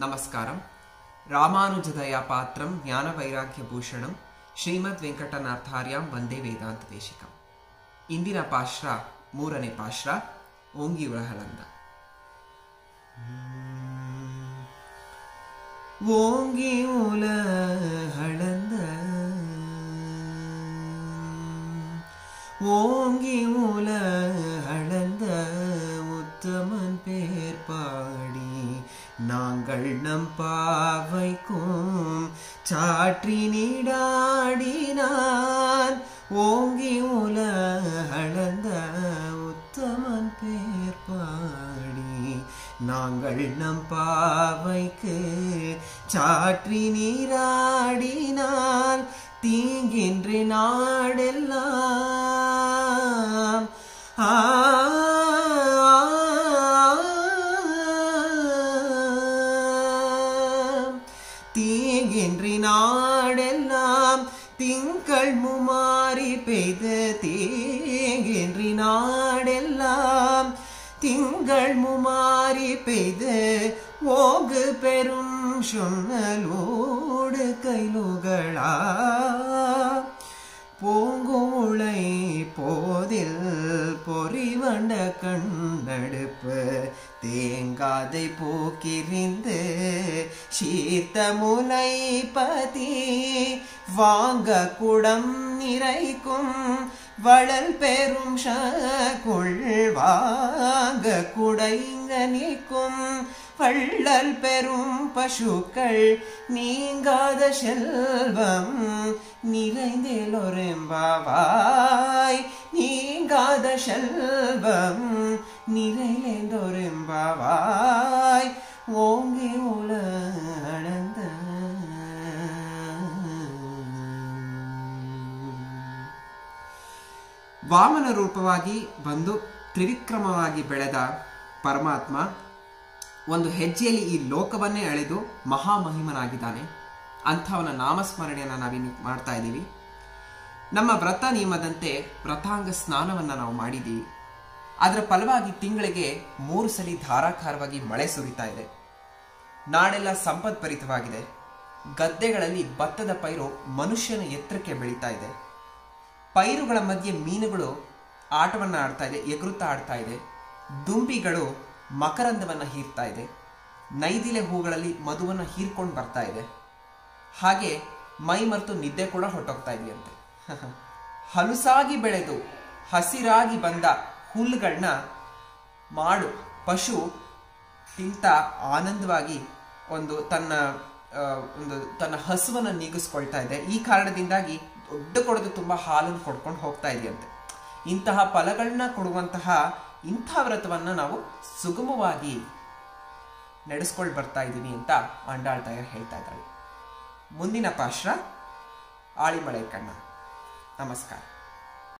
ನಮಸ್ಕಾರಂ ರಾಮಾನುಜದಯ ಪಾತ್ರಂ ಜ್ಞಾನವೈರಾಗ್ಯಭೂಷಣಂ ಶ್ರೀಮದ್ ವೆಂಕಟನಾಥಾರ್ಯಾಂ ವಂದೇ ವೇದಾಂತ ದೇಶಿಕಂ ಇಂದಿನ ಪಾಶ್ರ ಮೂರನೇ ಪಾಶ್ರ ಓಂಗಿ ಉಳಹಲಂದ ಓಂಗಿ ಉಲಹಳಂದ நாங்கள் பாவைக்கும் சாற்றி நீடாடினான். ஓங்கி உல அளந்த உத்தமன் பேர் பாடி. நாங்கள் நம் பாவைக்கு சாற்றி நீராடினால் தீங்கின்றி நாடெல்லாம் தீங்கின்றி நாடெல்லாம் திங்கள் முமாறி பெய்து தீங்கின்றி நாடெல்லாம் திங்கள் முமாறி பெய்து ஓகு பெரும் சொன்னலோடு கைலுகளா பூங்குளை போதில் பொறிவண்ட கண்ணடுப்பு தேங்காதை போக்கிரிந்து சீத்த முலை பதி வாங்க குடம் நிறைக்கும் வளல் பெரும் வாங்க குடைங்க நிற்கும் வள்ளல் பெரும் பசுக்கள் நீங்காத செல்வம் நிறைந்தேலொரும்பாவாய் நீங்காத செல்வம் நிறைந்தேலொரும்பாவாய் ஓங்கி உல அடந்த ವಾಮನ ರೂಪವಾಗಿ ಬಂದು ತ್ರಿವಿಕ್ರಮವಾಗಿ ಬೆಳೆದ ಪರಮಾತ್ಮ ಒಂದು ಹೆಜ್ಜೆಯಲ್ಲಿ ಈ ಲೋಕವನ್ನೇ ಅಳೆದು ಮಹಾಮಹಿಮನಾಗಿದ್ದಾನೆ ಅಂಥವನ ನಾಮಸ್ಮರಣೆಯನ್ನು ನಾವಿನ್ನು ಮಾಡ್ತಾ ಇದ್ದೀವಿ ನಮ್ಮ ವ್ರತ ನಿಯಮದಂತೆ ವ್ರತಾಂಗ ಸ್ನಾನವನ್ನು ನಾವು ಮಾಡಿದ್ದೀವಿ. ಅದರ ಫಲವಾಗಿ ತಿಂಗಳಿಗೆ ಮೂರು ಸಲ ಧಾರಾಕಾರವಾಗಿ ಮಳೆ ಸುರಿತಾ ಇದೆ. ನಾಡೆಲ್ಲ ಸಂಪದ್ಭರಿತವಾಗಿದೆ ಗದ್ದೆಗಳಲ್ಲಿ ಭತ್ತದ ಪೈರು ಮನುಷ್ಯನ ಎತ್ತರಕ್ಕೆ ಬೆಳೀತಾ ಇದೆ. ಪೈರುಗಳ ಮಧ್ಯೆ ಮೀನುಗಳು ಆಟವನ್ನು ಆಡ್ತಾ ಇದೆ ಎಗರುತ್ತಾ ಆಡ್ತಾ ಇದೆ. ದುಂಬಿಗಳು ಮಕರಂದವನ್ನು ಹೀರ್ತಾ ಇದೆ. ನೈದಿಲೆ ಹೂಗಳಲ್ಲಿ ಮಧುವನ್ನು ಹೀರ್ಕೊಂಡು ಬರ್ತಾ ಇದೆ. ಹಾಗೆ ಮೈ ಮರೆತು ನಿದ್ದೆ ಕೂಡ ಹೊಟ್ಟೋಗ್ತಾ ಇದೆಯಂತೆ. ಹಲುಸಾಗಿ ಬೆಳೆದು ಹಸಿರಾಗಿ ಬಂದ ಹುಲ್ಲುಗಳನ್ನ ಮಾಡು. ಪಶು ತಿಂತ ಆನಂದವಾಗಿ ಒಂದು ತನ್ನ ಒಂದು ತನ್ನ ಹಸುವನ್ನು ನೀಗಿಸ್ಕೊಳ್ತಾ ಇದೆ. ಈ ಕಾರಣದಿಂದಾಗಿ ದೊಡ್ಡ ಕೊಡದು ತುಂಬ ಹಾಲನ್ನು ಕೊಡ್ಕೊಂಡು ಹೋಗ್ತಾ ಇದೆಯಂತೆ. ಇಂತಹ ಫಲಗಳನ್ನ ಕೊಡುವಂತಹ ಇಂಥ ವ್ರತವನ್ನು ನಾವು ಸುಗಮವಾಗಿ ನಡೆಸ್ಕೊಂಡು ಬರ್ತಾ ಇದ್ದೀನಿ ಅಂತ ಅಂಡಾಳ್ತಾಯರ್ ಹೇಳ್ತಾ ಇದ್ದಾಳೆ. ಮುಂದಿನ ಪಾಶ್ರ ಆಳಿಮಳೆ ಕಣ್ಣ. नमस्कार